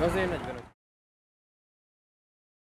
Az én 45.